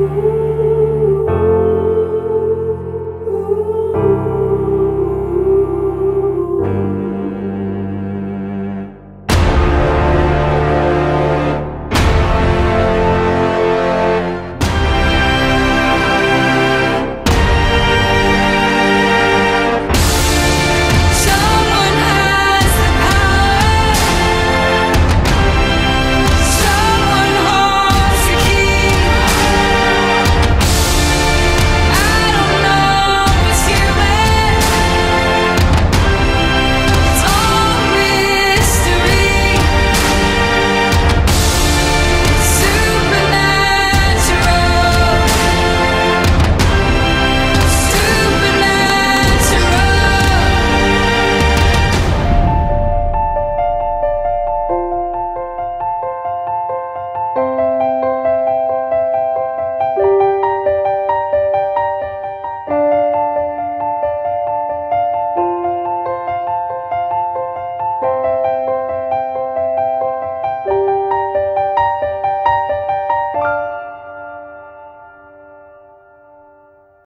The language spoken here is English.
Ooh.